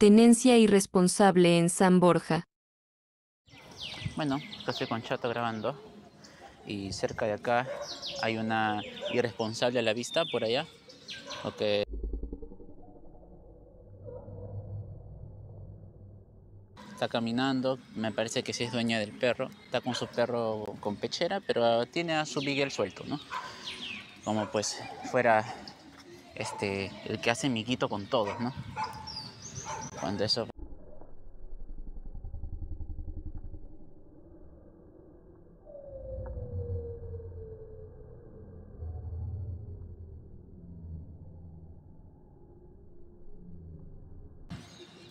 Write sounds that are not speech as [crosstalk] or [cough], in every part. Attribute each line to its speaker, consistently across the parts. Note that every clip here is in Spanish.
Speaker 1: Tenencia irresponsable en San Borja.
Speaker 2: Bueno, estoy con Chato grabando. Y cerca de acá hay una irresponsable a la vista por allá. Está caminando, me parece que sí es dueña del perro. Está con su perro con pechera, pero tiene a su Miguel suelto, ¿no? Como pues fuera este el que hace miguito con todos, ¿no? Cuando eso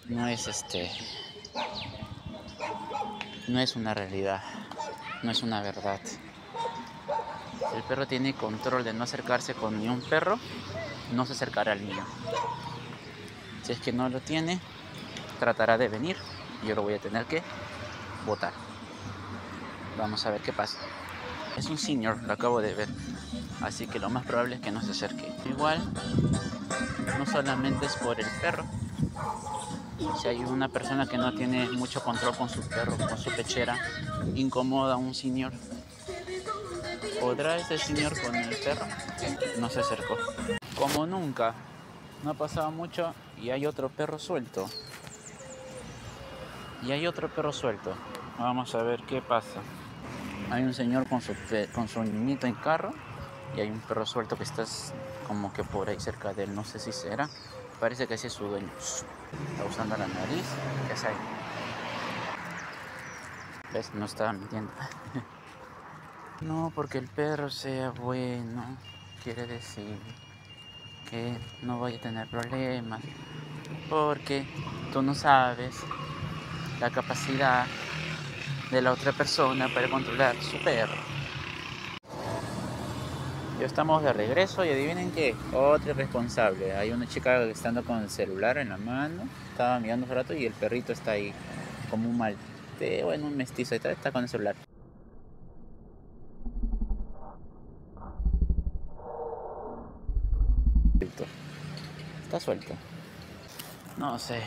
Speaker 2: no es este no es una realidad no es una verdad. El perro tiene control de no acercarse con ni un perro no se acercará al niño. Si es que no lo tiene tratará de venir y yo lo voy a tener que votar vamos a ver qué pasa es un señor lo acabo de ver así que lo más probable es que no se acerque igual no solamente es por el perro si hay una persona que no tiene mucho control con su perro, con su pechera, incomoda a un señor. ¿Podrá ese señor con el perro? No se acercó. Como nunca, no ha pasado mucho y hay otro perro suelto. Y hay otro perro suelto. Vamos a ver qué pasa. Hay un señor con su, con su niñito en carro y hay un perro suelto que está como que por ahí cerca de él. No sé si será. Parece que ese es su dueño. Está usando la nariz. ¿Qué es ahí? ¿Ves? No estaba mintiendo. [laughs] no porque el perro sea bueno, quiere decir que no vaya a tener problemas. Porque tú no sabes la capacidad de la otra persona para controlar su perro. Ya estamos de regreso y adivinen qué, otro responsable. Hay una chica estando con el celular en la mano, estaba mirando un rato y el perrito está ahí como un malte, bueno, un mestizo, está, está con el celular. Está suelto. No sé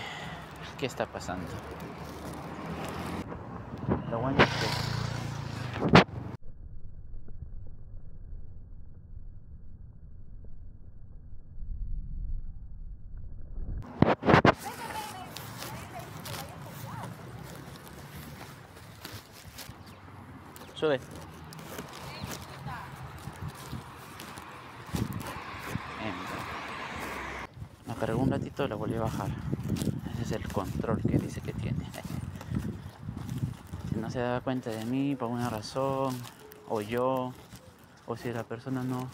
Speaker 2: qué está pasando. Que Sube. Me cargó un ratito y lo volví a bajar. Ese es el control que dice que tiene. [laughs] Si no se da cuenta de mí por alguna razón, o yo, o si la persona no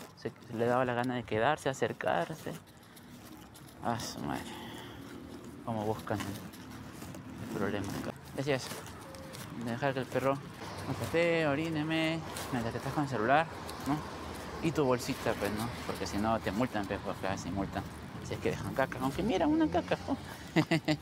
Speaker 2: le daba la gana de quedarse, acercarse. A su madre. Como buscan el problema acá. Decías, dejar que el perro Acosté, oríneme, mientras que estás con el celular, ¿no? Y tu bolsita, pues, ¿no? Porque si no te multan, pues, acá si multan. Si es que dejan caca, aunque mira, una caca, [laughs]